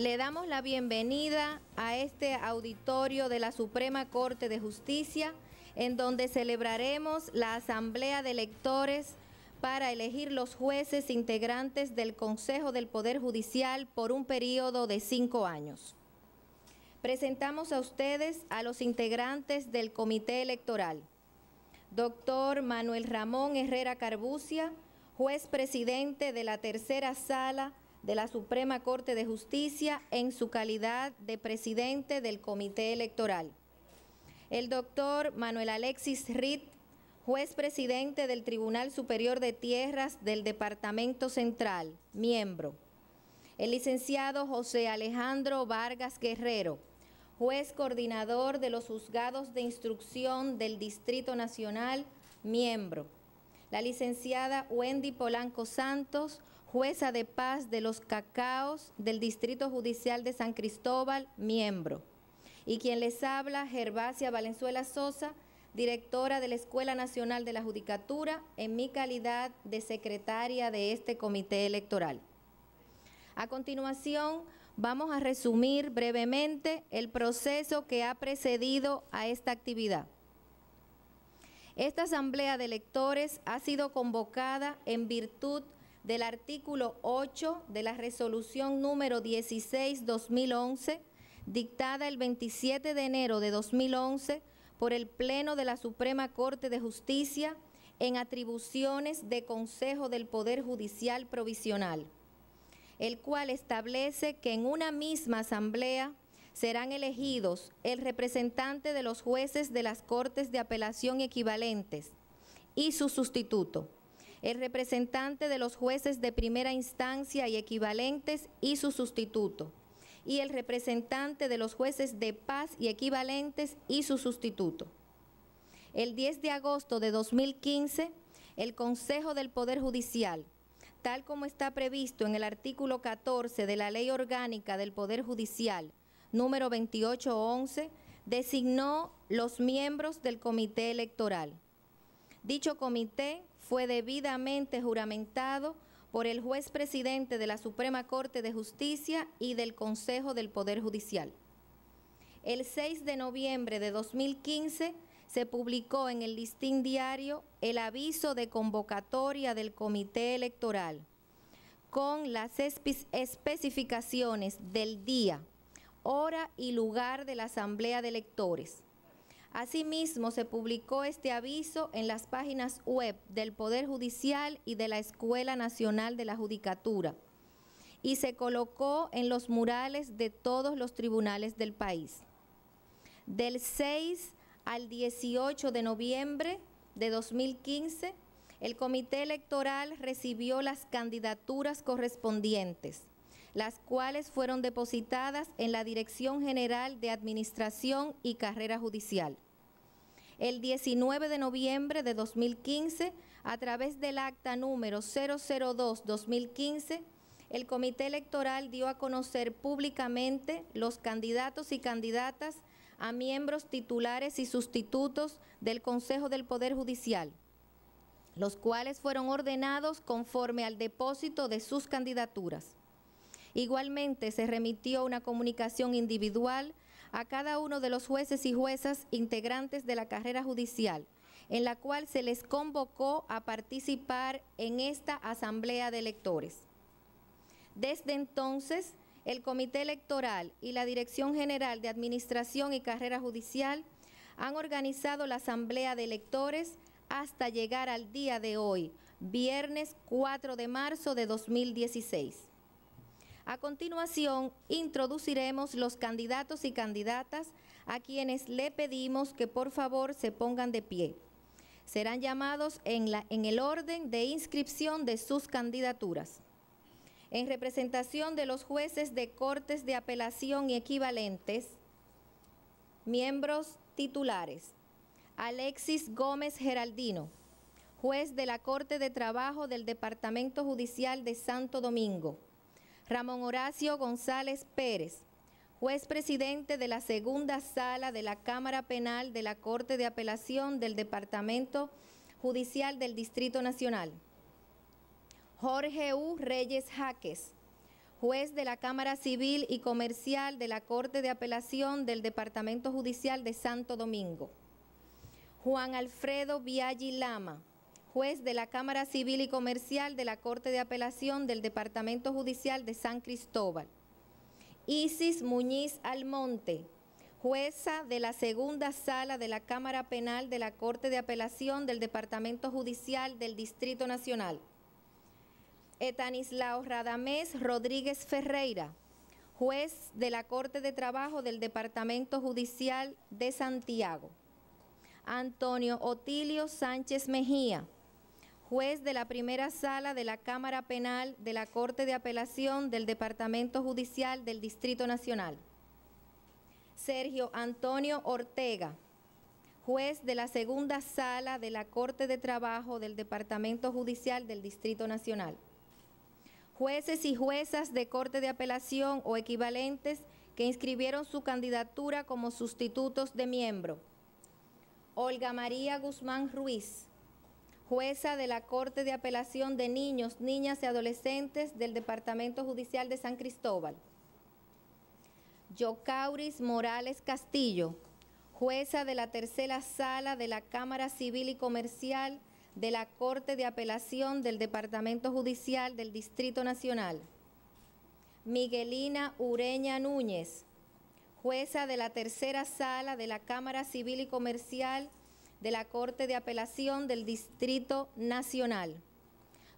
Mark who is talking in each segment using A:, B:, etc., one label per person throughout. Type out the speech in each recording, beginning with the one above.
A: Le damos la bienvenida a este auditorio de la Suprema Corte de Justicia, en donde celebraremos la Asamblea de Electores para elegir los jueces integrantes del Consejo del Poder Judicial por un periodo de cinco años. Presentamos a ustedes a los integrantes del Comité Electoral. Doctor Manuel Ramón Herrera Carbucia, juez presidente de la tercera sala de la Suprema Corte de Justicia en su calidad de presidente del Comité Electoral. El doctor Manuel Alexis Ritt, juez presidente del Tribunal Superior de Tierras del Departamento Central, miembro. El licenciado José Alejandro Vargas Guerrero, juez coordinador de los juzgados de instrucción del Distrito Nacional, miembro. La licenciada Wendy Polanco Santos, jueza de paz de los Cacaos del Distrito Judicial de San Cristóbal, miembro. Y quien les habla, Gervasia Valenzuela Sosa, directora de la Escuela Nacional de la Judicatura, en mi calidad de secretaria de este comité electoral. A continuación, vamos a resumir brevemente el proceso que ha precedido a esta actividad. Esta asamblea de electores ha sido convocada en virtud de del artículo 8 de la resolución número 16-2011, dictada el 27 de enero de 2011 por el Pleno de la Suprema Corte de Justicia en atribuciones de Consejo del Poder Judicial Provisional, el cual establece que en una misma asamblea serán elegidos el representante de los jueces de las Cortes de Apelación equivalentes y su sustituto el representante de los jueces de primera instancia y equivalentes y su sustituto, y el representante de los jueces de paz y equivalentes y su sustituto. El 10 de agosto de 2015, el Consejo del Poder Judicial, tal como está previsto en el artículo 14 de la Ley Orgánica del Poder Judicial, número 2811, designó los miembros del Comité Electoral. Dicho comité fue debidamente juramentado por el juez presidente de la Suprema Corte de Justicia y del Consejo del Poder Judicial. El 6 de noviembre de 2015 se publicó en el listín diario el aviso de convocatoria del Comité Electoral con las especificaciones del día, hora y lugar de la Asamblea de Electores Asimismo, se publicó este aviso en las páginas web del Poder Judicial y de la Escuela Nacional de la Judicatura y se colocó en los murales de todos los tribunales del país. Del 6 al 18 de noviembre de 2015, el Comité Electoral recibió las candidaturas correspondientes las cuales fueron depositadas en la Dirección General de Administración y Carrera Judicial. El 19 de noviembre de 2015, a través del acta número 002-2015, el Comité Electoral dio a conocer públicamente los candidatos y candidatas a miembros titulares y sustitutos del Consejo del Poder Judicial, los cuales fueron ordenados conforme al depósito de sus candidaturas. Igualmente se remitió una comunicación individual a cada uno de los jueces y juezas integrantes de la carrera judicial, en la cual se les convocó a participar en esta asamblea de electores. Desde entonces, el Comité Electoral y la Dirección General de Administración y Carrera Judicial han organizado la asamblea de electores hasta llegar al día de hoy, viernes 4 de marzo de 2016. A continuación, introduciremos los candidatos y candidatas a quienes le pedimos que por favor se pongan de pie. Serán llamados en, la, el orden de inscripción de sus candidaturas. En representación de los jueces de cortes de apelación y equivalentes, miembros titulares. Alexis Gómez Geraldino, juez de la Corte de Trabajo del Departamento Judicial de Santo Domingo. Ramón Horacio González Pérez, juez presidente de la segunda sala de la Cámara Penal de la Corte de Apelación del Departamento Judicial del Distrito Nacional. Jorge U. Reyes Jaques, juez de la Cámara Civil y Comercial de la Corte de Apelación del Departamento Judicial de Santo Domingo. Juan Alfredo Viaggi Lama, juez de la Cámara Civil y Comercial de la Corte de Apelación del Departamento Judicial de San Cristóbal. Isis Muñiz Almonte, jueza de la segunda sala de la Cámara Penal de la Corte de Apelación del Departamento Judicial del Distrito Nacional. Etanislao Radamés Rodríguez Ferreira, juez de la Corte de Trabajo del Departamento Judicial de Santiago. Antonio Otilio Sánchez Mejía, juez de la primera sala de la Cámara Penal de la Corte de Apelación del Departamento Judicial del Distrito Nacional. Sergio Antonio Ortega, juez de la segunda sala de la Corte de Trabajo del Departamento Judicial del Distrito Nacional. Jueces y juezas de Corte de Apelación o equivalentes que inscribieron su candidatura como sustitutos de miembro. Olga María Guzmán Ruiz, jueza de la Corte de Apelación de Niños, Niñas y Adolescentes del Departamento Judicial de San Cristóbal. Yocauris Morales Castillo, jueza de la tercera sala de la Cámara Civil y Comercial de la Corte de Apelación del Departamento Judicial del Distrito Nacional. Miguelina Ureña Núñez, jueza de la tercera sala de la Cámara Civil y Comercial de la Corte de Apelación del Distrito Nacional.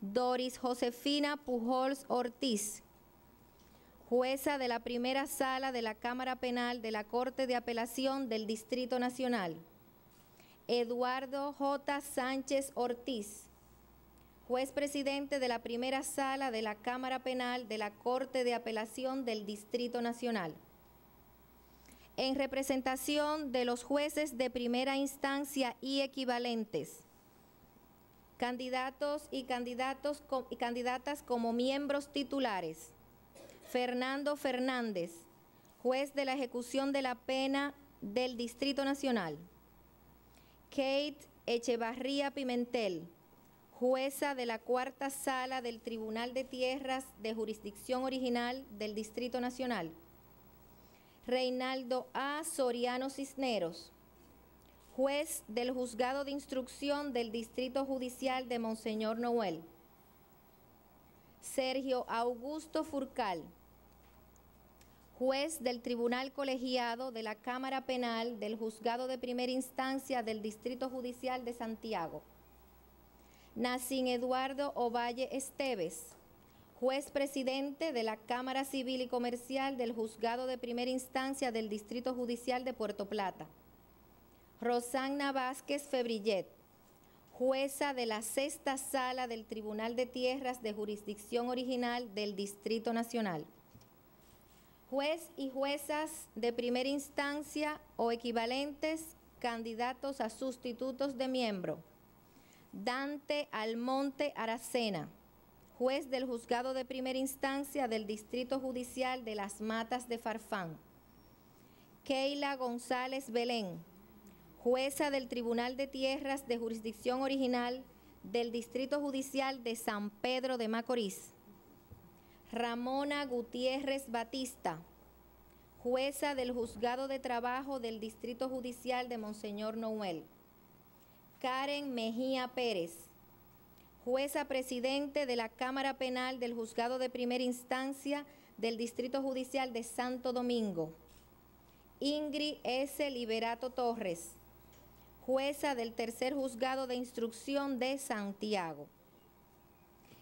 A: Doris Josefina Pujols Ortiz, jueza de la primera sala de la Cámara Penal de la Corte de Apelación del Distrito Nacional. Eduardo J. Sánchez Ortiz, juez presidente de la primera sala de la Cámara Penal de la Corte de Apelación del Distrito Nacional. En representación de los jueces de primera instancia y equivalentes, candidatos y, candidatas como miembros titulares Fernando Fernández, juez de la ejecución de la pena del Distrito Nacional. Kate Echevarría Pimentel, jueza de la cuarta sala del Tribunal de Tierras de Jurisdicción Original del Distrito Nacional. Reinaldo A. Soriano Cisneros, juez del Juzgado de Instrucción del Distrito Judicial de Monseñor Noel. Sergio Augusto Furcal, juez del Tribunal Colegiado de la Cámara Penal del Juzgado de Primera Instancia del Distrito Judicial de Santiago. Nacín Eduardo Ovalle Esteves, juez presidente de la Cámara Civil y Comercial del Juzgado de Primera Instancia del Distrito Judicial de Puerto Plata. Rosanna Vázquez Febrillet, jueza de la sexta sala del Tribunal de Tierras de Jurisdicción Original del Distrito Nacional juez y juezas de primera instancia o equivalentes candidatos a sustitutos de miembro. Dante Almonte Aracena, juez del juzgado de primera instancia del Distrito Judicial de las Matas de Farfán. Keila González Belén, jueza del Tribunal de Tierras de Jurisdicción Original del Distrito Judicial de San Pedro de Macorís. Ramona Gutiérrez Batista, jueza del Juzgado de Trabajo del Distrito Judicial de Monseñor Noel. Karen Mejía Pérez, jueza presidente de la Cámara Penal del Juzgado de Primera Instancia del Distrito Judicial de Santo Domingo. Ingrid S. Liberato Torres, jueza del Tercer Juzgado de Instrucción de Santiago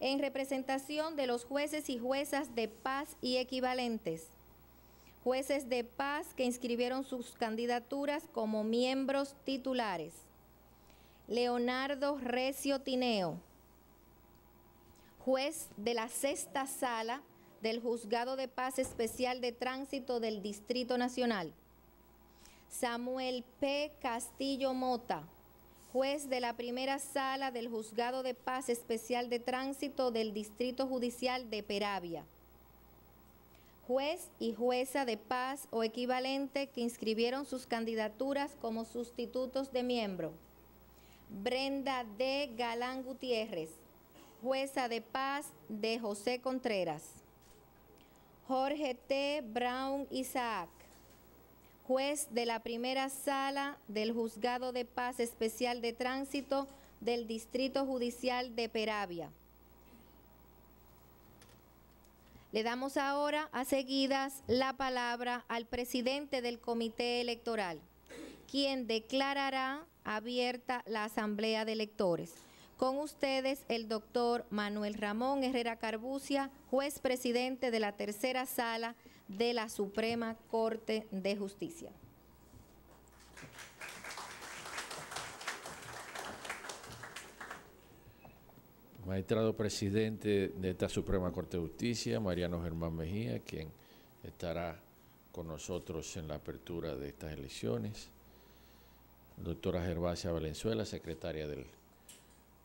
A: en representación de los jueces y juezas de paz y equivalentes, jueces de paz que inscribieron sus candidaturas como miembros titulares. Leonardo Recio Tineo, juez de la sexta sala del Juzgado de Paz Especial de Tránsito del Distrito Nacional. Samuel P. Castillo Mota, juez de la primera sala del Juzgado de Paz Especial de Tránsito del Distrito Judicial de Peravia. Juez y jueza de paz o equivalente que inscribieron sus candidaturas como sustitutos de miembro. Brenda D. Galán Gutiérrez, jueza de paz de José Contreras. Jorge T. Brown Isaac, juez de la primera sala del Juzgado de Paz Especial de Tránsito del Distrito Judicial de Peravia. Le damos ahora a seguidas la palabra al presidente del Comité Electoral, quien declarará abierta la Asamblea de Electores. Con ustedes el doctor Manuel Ramón Herrera Carbucia, juez presidente de la tercera sala de la Suprema Corte de Justicia.
B: Magistrado presidente de esta Suprema Corte de Justicia, Mariano Germán Mejía, quien estará con nosotros en la apertura de estas elecciones. Doctora Gervasia Valenzuela, secretaria del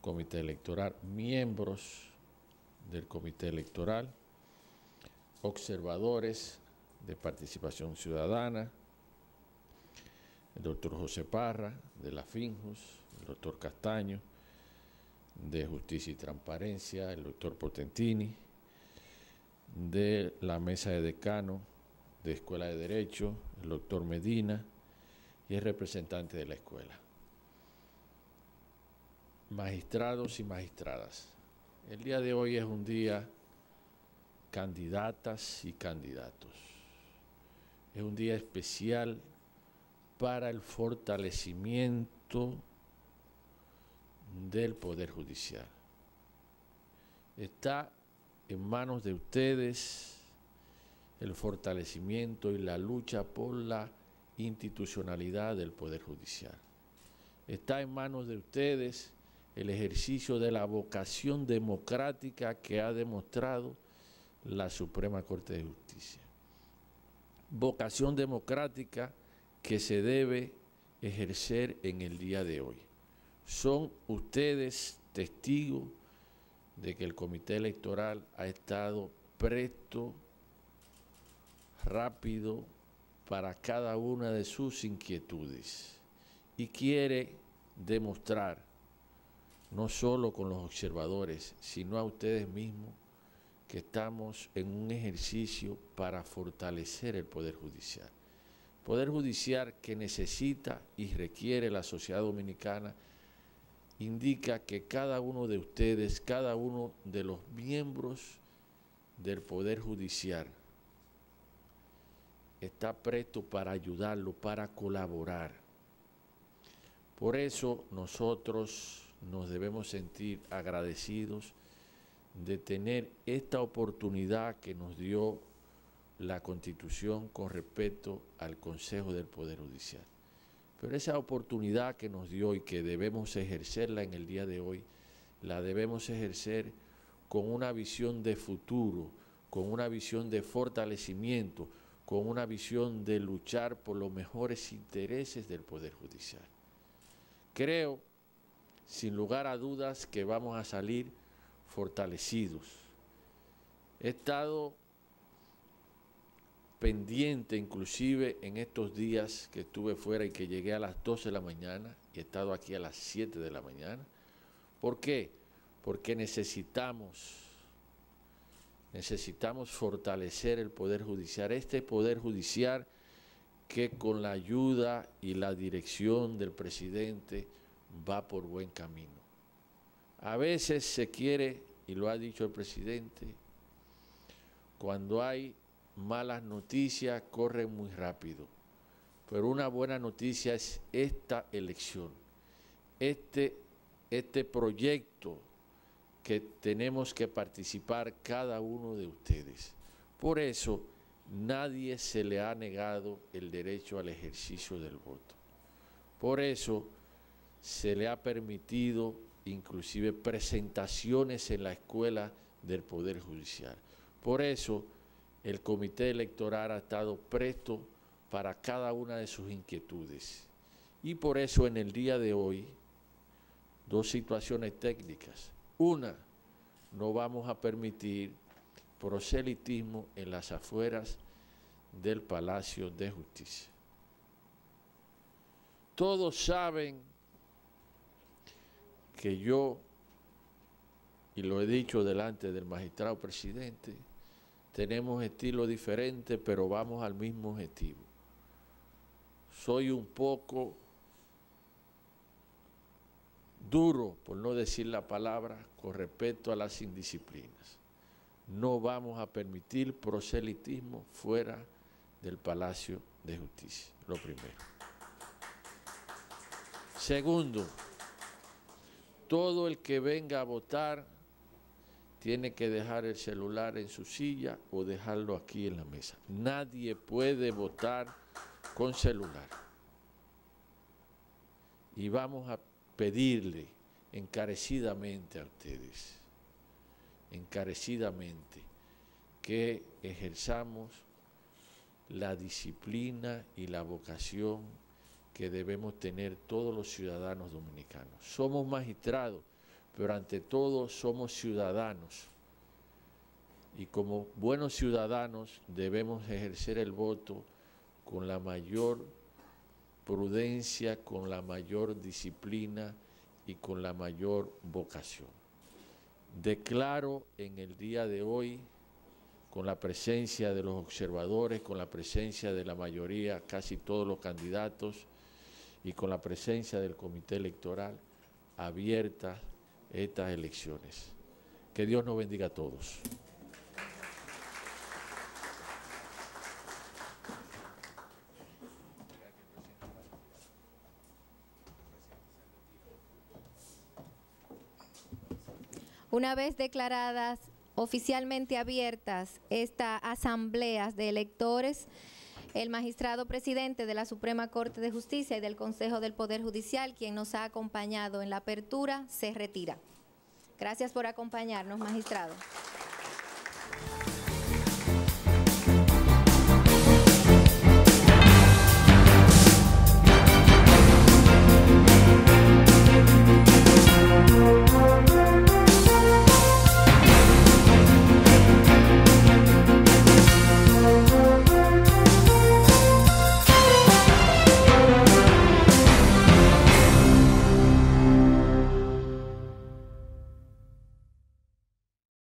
B: Comité Electoral, miembros del Comité Electoral, observadores de participación ciudadana, el doctor José Parra de la FINJUS, el doctor Castaño, de Justicia y Transparencia, el doctor Potentini, de la Mesa de Decano de Escuela de Derecho, el doctor Medina y el representante de la escuela. Magistrados y magistradas, el día de hoy es un día candidatas y candidatos. Es un día especial para el fortalecimiento del Poder Judicial. Está en manos de ustedes el fortalecimiento y la lucha por la institucionalidad del Poder Judicial. Está en manos de ustedes el ejercicio de la vocación democrática que ha demostrado la Suprema Corte de Justicia. Vocación democrática que se debe ejercer en el día de hoy. Son ustedes testigos de que el comité electoral ha estado presto, rápido para cada una de sus inquietudes y quiere demostrar, no solo con los observadores, sino a ustedes mismos, que estamos en un ejercicio para fortalecer el Poder Judicial. Poder Judicial que necesita y requiere la sociedad dominicana indica que cada uno de ustedes, cada uno de los miembros del Poder Judicial, está presto para ayudarlo, para colaborar. Por eso nosotros nos debemos sentir agradecidos de tener esta oportunidad que nos dio la Constitución con respecto al Consejo del Poder Judicial. Pero esa oportunidad que nos dio y que debemos ejercerla en el día de hoy, la debemos ejercer con una visión de futuro, con una visión de fortalecimiento, con una visión de luchar por los mejores intereses del Poder Judicial. Creo, sin lugar a dudas, que vamos a salir fortalecidos. He estado pendiente inclusive en estos días que estuve fuera y que llegué a las 12 de la mañana y he estado aquí a las 7 de la mañana. ¿Por qué? Porque necesitamos, necesitamos fortalecer el Poder Judicial, este Poder Judicial que con la ayuda y la dirección del presidente va por buen camino. A veces se quiere, y lo ha dicho el presidente, cuando hay malas noticias corren muy rápido. Pero una buena noticia es esta elección, este, este proyecto que tenemos que participar cada uno de ustedes. Por eso nadie se le ha negado el derecho al ejercicio del voto. Por eso se le ha permitido inclusive presentaciones en la escuela del Poder Judicial. Por eso el comité electoral ha estado presto para cada una de sus inquietudes. Y por eso en el día de hoy, dos situaciones técnicas. Una, no vamos a permitir proselitismo en las afueras del Palacio de Justicia. Todos saben que yo, y lo he dicho delante del magistrado presidente, tenemos estilos diferentes, pero vamos al mismo objetivo. Soy un poco duro, por no decir la palabra, con respecto a las indisciplinas. No vamos a permitir proselitismo fuera del Palacio de Justicia, lo primero. Segundo, todo el que venga a votar tiene que dejar el celular en su silla o dejarlo aquí en la mesa. Nadie puede votar con celular. Y vamos a pedirle encarecidamente a ustedes, encarecidamente, que ejerzamos la disciplina y la vocación que debemos tener todos los ciudadanos dominicanos. Somos magistrados, pero ante todo somos ciudadanos. Y como buenos ciudadanos debemos ejercer el voto con la mayor prudencia, con la mayor disciplina y con la mayor vocación. Declaro en el día de hoy, con la presencia de los observadores, con la presencia de la mayoría, casi todos los candidatos, y con la presencia del comité electoral, abiertas estas elecciones. Que Dios nos bendiga a todos.
A: Una vez declaradas oficialmente abiertas estas asambleas de electores, el magistrado presidente de la Suprema Corte de Justicia y del Consejo del Poder Judicial, quien nos ha acompañado en la apertura, se retira. Gracias por acompañarnos, magistrado.